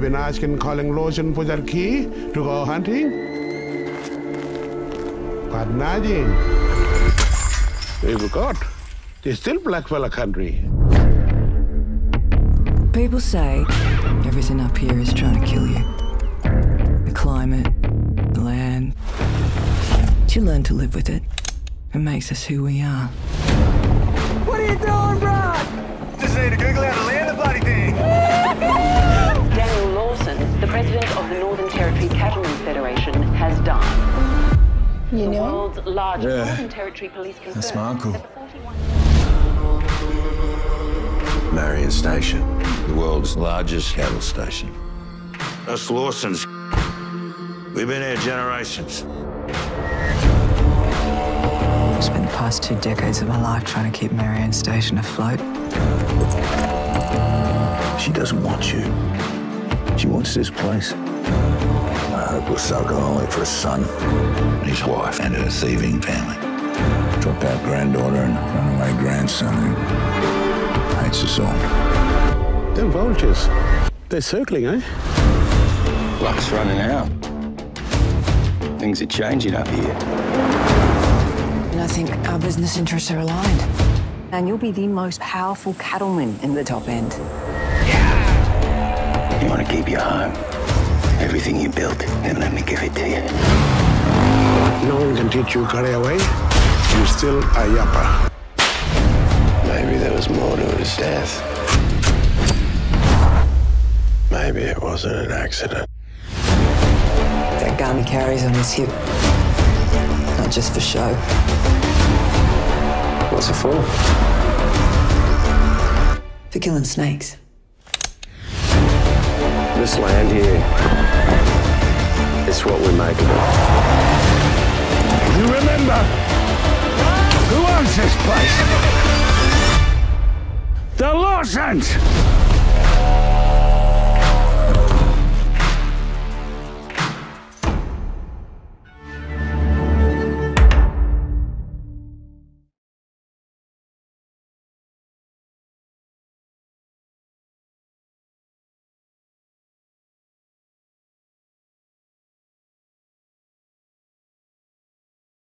been asking Colin Lawson for that key to go hunting? But nothing. We forgot. It's still blackfella country. People say everything up here is trying to kill you. The climate, the land. But you learn to live with it. It makes us who we are. What are you doing, Brad? Just need to Google how to land has died. You The know? world's largest Yeah. Northern Territory police confirmed That's my uncle. that 41 Marianne Station, the world's largest cattle station. Us Lawsons, we've been here generations. I've spent the past two decades of my life trying to keep Marianne Station afloat. She doesn't want you. She wants this place. I hope we'll suckle only for a son, his wife, and her thieving family. Dropped out granddaughter and runaway grandson who hates us all. Them vultures, they're circling, eh? Luck's running out. Things are changing up here. And I think our business interests are aligned. And you'll be the most powerful cattleman in the top end. Yeah. You want to keep your home, everything you built, and let me give it to you. No one can teach you carry away. You're still a yapper. Maybe there was more to his death. Maybe it wasn't an accident. That gun he carries on his hip. Not just for show. What's it for? For killing snakes. This land here, it's what we make of it. You remember who owns this place? The Lawsons!